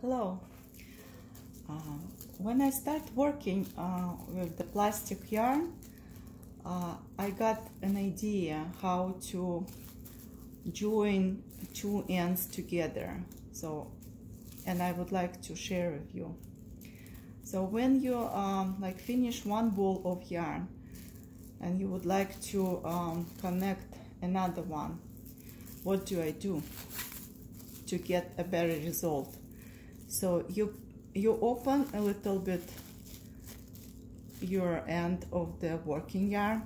Hello. Uh, when I start working uh, with the plastic yarn, uh, I got an idea how to join two ends together. So, and I would like to share with you. So when you um, like finish one ball of yarn and you would like to um, connect another one, what do I do to get a better result? So you you open a little bit your end of the working yarn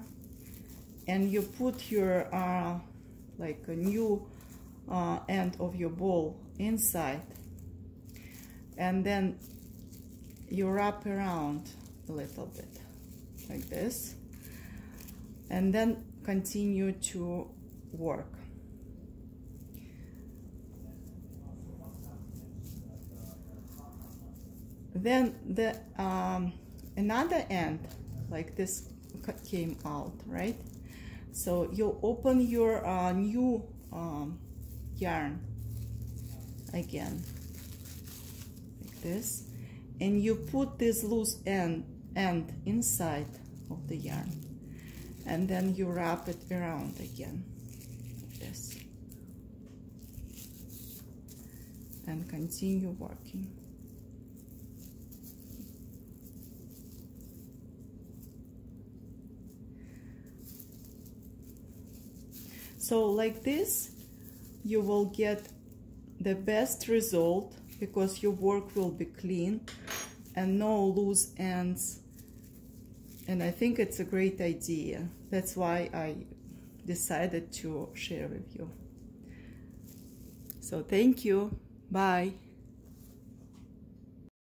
and you put your uh, like a new uh, end of your ball inside. And then you wrap around a little bit like this and then continue to work then the um, another end like this came out right? So you open your uh, new um, yarn again like this and you put this loose end end inside of the yarn. And then you wrap it around again like this. And continue working So like this, you will get the best result because your work will be clean and no loose ends. And I think it's a great idea. That's why I decided to share with you. So thank you. Bye.